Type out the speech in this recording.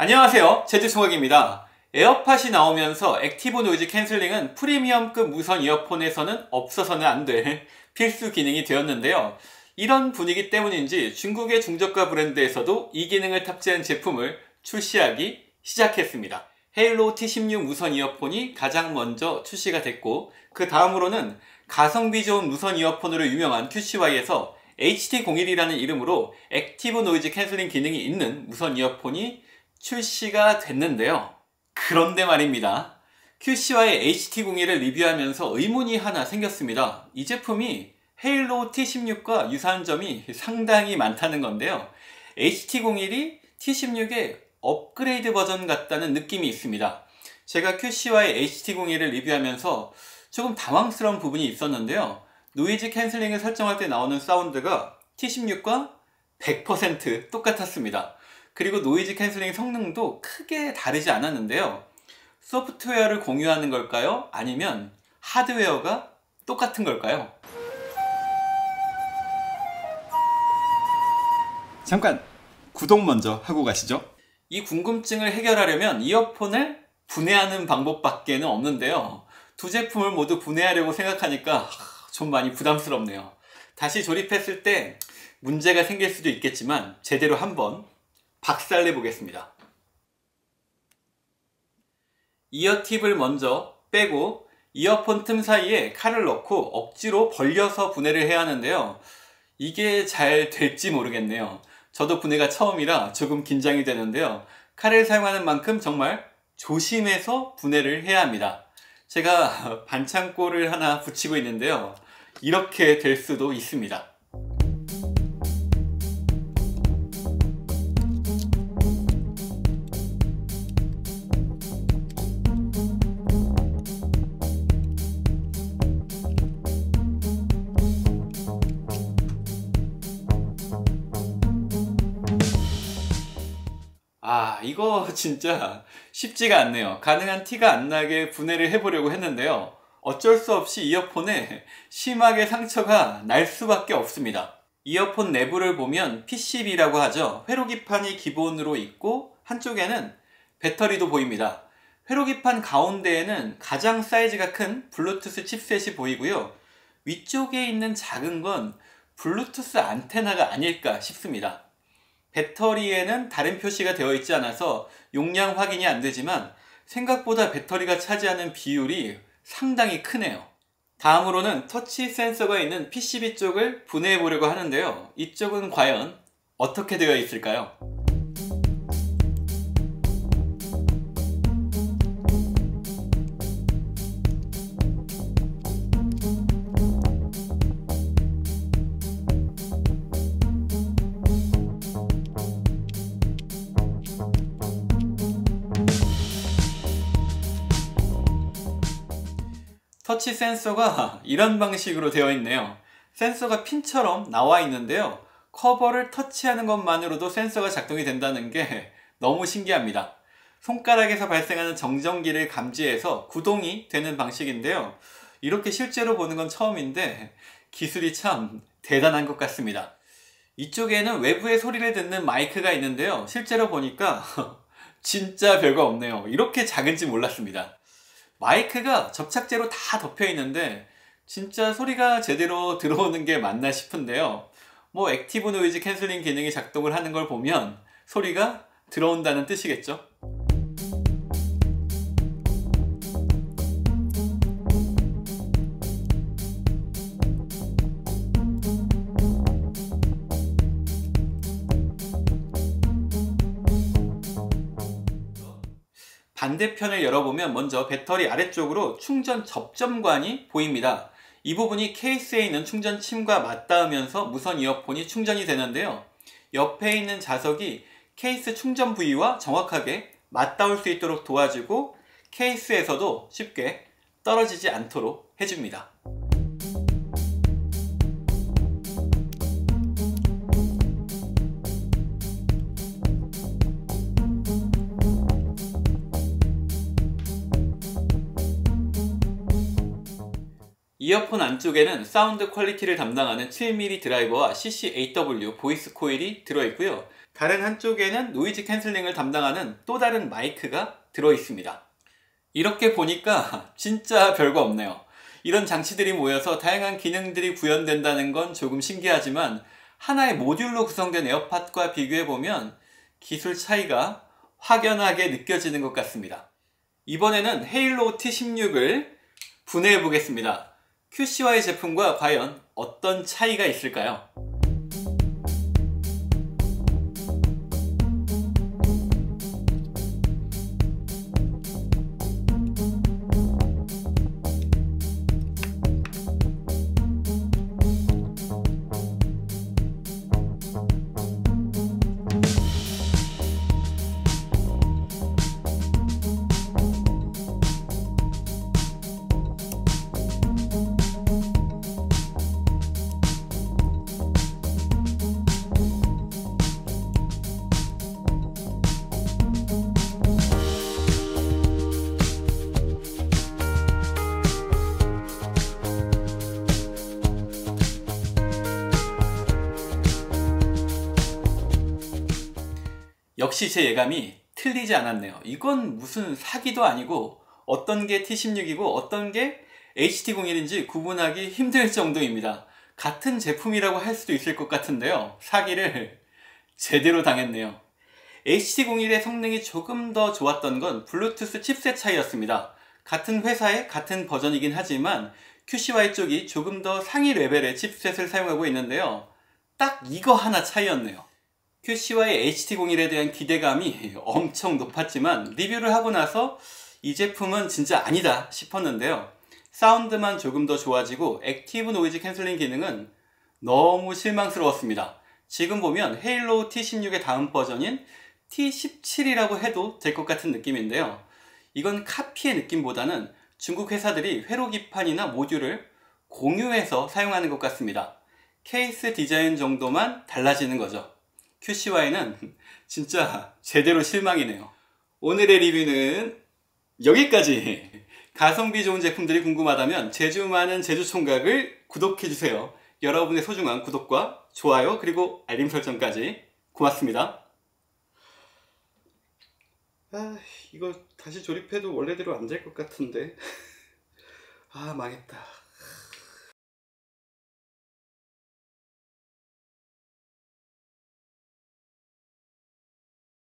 안녕하세요. 제주총각입니다. 에어팟이 나오면서 active noise cancelling은 프리미엄급 무선 이어폰에서는 없어서는 안 될 필수 기능이 되었는데요. 이런 분위기 때문인지 중국의 중저가 브랜드에서도 이 기능을 탑재한 제품을 출시하기 시작했습니다. 헤일로 T16 무선 이어폰이 가장 먼저 출시가 됐고 그 다음으로는 가성비 좋은 무선 이어폰으로 유명한 QCY에서 HT01이라는 이름으로 active noise cancelling 기능이 있는 무선 이어폰이 출시가 됐는데요. 그런데 말입니다. QCY HT01을 리뷰하면서 의문이 하나 생겼습니다. 이 제품이 헤일로 T16과 유사한 점이 상당히 많다는 건데요. HT01이 T16의 업그레이드 버전 같다는 느낌이 있습니다. 제가 QCY HT01을 리뷰하면서 조금 당황스러운 부분이 있었는데요. noise cancelling을 설정할 때 나오는 사운드가 T16과 100% 똑같았습니다. 그리고 noise cancelling 성능도 크게 다르지 않았는데요. 소프트웨어를 공유하는 걸까요? 아니면 하드웨어가 똑같은 걸까요? 잠깐 구독 먼저 하고 가시죠. 이 궁금증을 해결하려면 이어폰을 분해하는 방법밖에는 없는데요. 두 제품을 모두 분해하려고 생각하니까 좀 많이 부담스럽네요. 다시 조립했을 때 문제가 생길 수도 있겠지만 제대로 한번 박살내 보겠습니다. 이어 팁을 먼저 빼고 이어폰 틈 사이에 칼을 넣고 억지로 벌려서 분해를 해야 하는데요. 이게 잘 될지 모르겠네요. 저도 분해가 처음이라 조금 긴장이 되는데요. 칼을 사용하는 만큼 정말 조심해서 분해를 해야 합니다. 제가 반창고를 하나 붙이고 있는데요. 이렇게 될 수도 있습니다. 아 이거 진짜 쉽지가 않네요. 가능한 티가 안 나게 분해를 해보려고 했는데요. 어쩔 수 없이 이어폰에 심하게 상처가 날 수밖에 없습니다. 이어폰 내부를 보면 PCB라고 하죠. 회로기판이 기본으로 있고 한쪽에는 배터리도 보입니다. 회로기판 가운데에는 가장 사이즈가 큰 블루투스 칩셋이 보이고요. 위쪽에 있는 작은 건 블루투스 안테나가 아닐까 싶습니다 배터리에는 다른 표시가 되어 있지 않아서 용량 확인이 안 되지만 생각보다 배터리가 차지하는 비율이 상당히 크네요. 다음으로는 터치 센서가 있는 PCB 쪽을 분해해 보려고 하는데요. 이쪽은 과연 어떻게 되어 있을까요? 터치 센서가 이런 방식으로 되어 있네요. 센서가 핀처럼 나와 있는데요. 커버를 터치하는 것만으로도 센서가 작동이 된다는 게 너무 신기합니다. 손가락에서 발생하는 정전기를 감지해서 구동이 되는 방식인데요. 이렇게 실제로 보는 건 처음인데 기술이 참 대단한 것 같습니다. 이쪽에는 외부의 소리를 듣는 마이크가 있는데요. 실제로 보니까 진짜 별거 없네요. 이렇게 작은지 몰랐습니다. 마이크가 접착제로 다 덮여 있는데 진짜 소리가 제대로 들어오는 게 맞나 싶은데요. 뭐 active noise cancelling 기능이 작동을 하는 걸 보면 소리가 들어온다는 뜻이겠죠. 반대편을 열어보면 먼저 배터리 아래쪽으로 충전 접점관이 보입니다. 이 부분이 케이스에 있는 충전 침과 맞닿으면서 무선 이어폰이 충전이 되는데요. 옆에 있는 자석이 케이스 충전 부위와 정확하게 맞닿을 수 있도록 도와주고 케이스에서도 쉽게 떨어지지 않도록 해줍니다. 이어폰 안쪽에는 sound quality를 담당하는 7mm 드라이버와 CCAW voice coil이 들어있고요. 다른 한쪽에는 noise cancelling을 담당하는 또 다른 마이크가 들어 있습니다. 이렇게 보니까 진짜 별거 없네요. 이런 장치들이 모여서 다양한 기능들이 구현된다는 건 조금 신기하지만 하나의 모듈로 구성된 에어팟과 비교해보면 기술 차이가 확연하게 느껴지는 것 같습니다. 이번에는 헤일로 T16을 분해해 보겠습니다. QCY 제품과 과연 어떤 차이가 있을까요? 역시 제 예감이 틀리지 않았네요. 이건 무슨 사기도 아니고 어떤 게 T16이고 어떤 게 HT01인지 구분하기 힘들 정도입니다. 같은 제품이라고 할 수도 있을 것 같은데요. 사기를 제대로 당했네요. HT01의 성능이 조금 더 좋았던 건 블루투스 칩셋 차이였습니다. 같은 회사의 같은 버전이긴 하지만 QCY 쪽이 조금 더 상위 레벨의 칩셋을 사용하고 있는데요. 딱 이거 하나 차이였네요. QCY HT01에 대한 기대감이 엄청 높았지만 리뷰를 하고 나서 이 제품은 진짜 아니다 싶었는데요. 사운드만 조금 더 좋아지고 active noise cancelling 기능은 너무 실망스러웠습니다. 지금 보면 헤일로 T16의 다음 버전인 T17이라고 해도 될 것 같은 느낌인데요. 이건 카피의 느낌보다는 중국 회사들이 회로 기판이나 모듈을 공유해서 사용하는 것 같습니다. 케이스 디자인 정도만 달라지는 거죠. QCY는 진짜 제대로 실망이네요. 오늘의 리뷰는 여기까지! 가성비 좋은 제품들이 궁금하다면 제주 많은 제주 총각을 구독해주세요. 여러분의 소중한 구독과 좋아요 그리고 알림 설정까지 고맙습니다. 아 이거 다시 조립해도 원래대로 안 될 것 같은데 아 망했다.